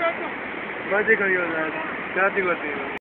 मजे खड़ी हो जाए क्या थी करती